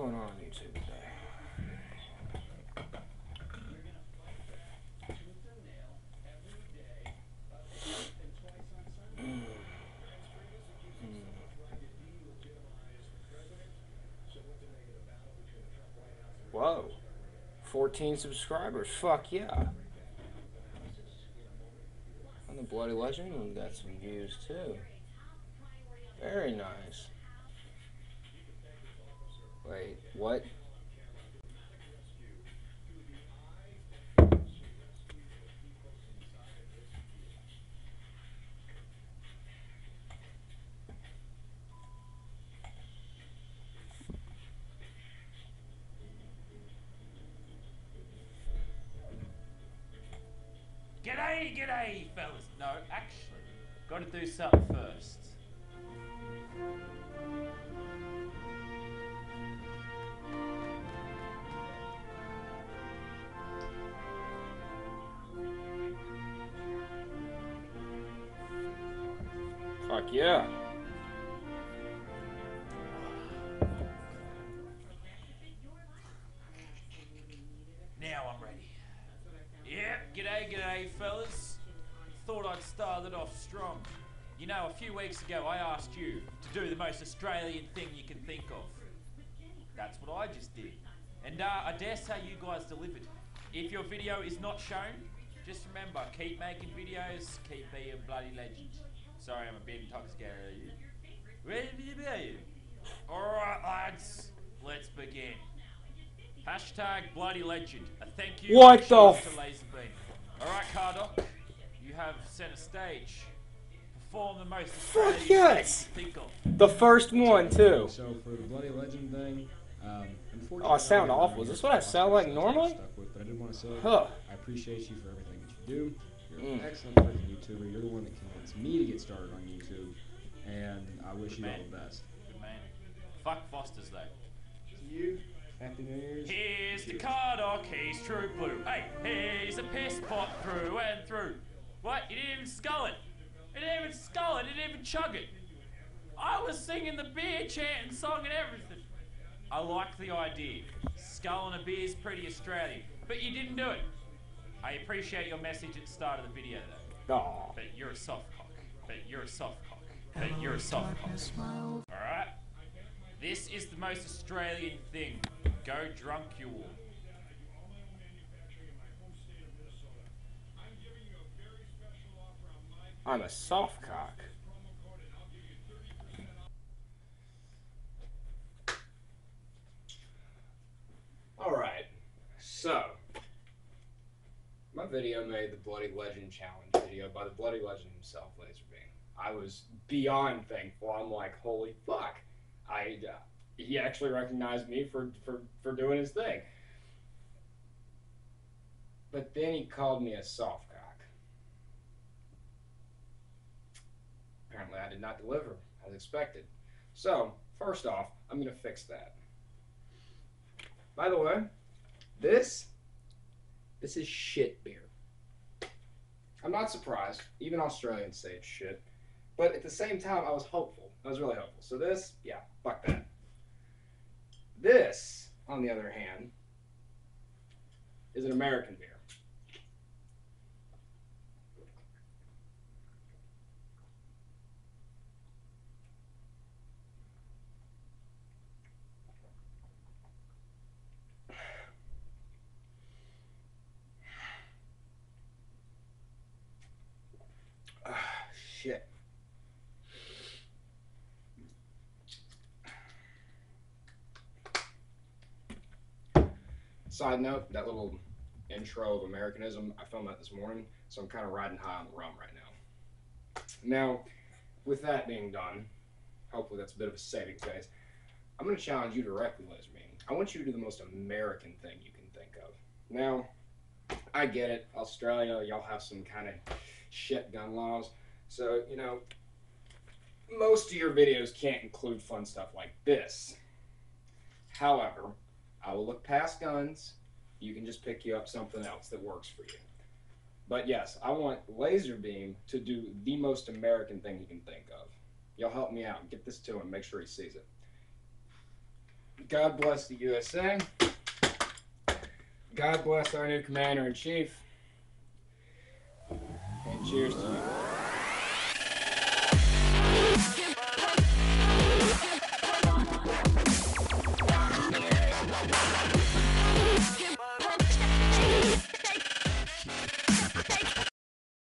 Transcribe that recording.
going on YouTube today? Hmm. Hmm. Whoa. 14 subscribers. Fuck yeah. On the Bloody Legend, we got some views too. Very nice. What? G'day, g'day, fellas. No, actually, got to do something first. Fuck yeah. Now I'm ready. Yeah, g'day, g'day, fellas. Thought I'd start it off strong. You know, a few weeks ago I asked you to do the most Australian thing you can think of. That's what I just did. And uh, I dare say you guys delivered. If your video is not shown, just remember, keep making videos, keep being a bloody legend. Sorry, I'm a bit intoxicated. Ready to be? Alright, lads, let's begin. Hashtag bloody legend. A thank you What and the f- to Lazarbeam. Alright, Cardoc, you have center stage. Perform the most Fuck yes! thing you can think of. The first one too. So for the Bloody Legend thing, um, Oh, I sound awful. Is this what I sound like normally? stuck with, but I did want to say Huh. I appreciate you for everything that you do. You're an Mm. excellent freaking YouTuber. You're the one that convinced me to get started on YouTube, and I wish you all the best. Good man. Fuck Foster's though. To you, Happy New Year's. Here's the Cheers. Cardoc, he's true blue. Hey, he's a piss pot through and through. What? You didn't even skull it. You didn't even skull it, you didn't even chug it. I was singing the beer chant and song and everything. I like the idea. Sculling a beer's pretty Australian. But you didn't do it. I appreciate your message at the start of the video though. Aw. But you're a soft cock. But you're a soft cock. But you're a soft cock. Alright? This is the most Australian thing. Go drunk, you all. I'm a soft cock. Alright, so video made the Bloody Legend Challenge video by the Bloody Legend himself, Lazarbeam. I was beyond thankful. I'm like, holy fuck. I uh, he actually recognized me for, for, for doing his thing. But then he called me a soft cock. Apparently, I did not deliver as expected. So, first off, I'm going to fix that. By the way, this this is shit beer. I'm not surprised. Even Australians say it's shit. But at the same time, I was hopeful. I was really hopeful. So this, yeah, fuck that. This, on the other hand, is an American beer. Ah, shit. Side note, that little intro of Americanism, I filmed that this morning, so I'm kind of riding high on the rum right now. Now, with that being done, hopefully that's a bit of a saving grace. I'm going to challenge you directly, Lazarbeam. I want you to do the most American thing you can think of. Now, I get it. Australia, y'all have some kind of shit gun laws. So, you know, most of your videos can't include fun stuff like this. However, I will look past guns. You can just pick you up something else that works for you. But yes, I want Lazarbeam to do the most American thing he can think of. Y'all help me out. Get this to him. Make sure he sees it. God bless the USA. God bless our new commander in chief. And cheers to you.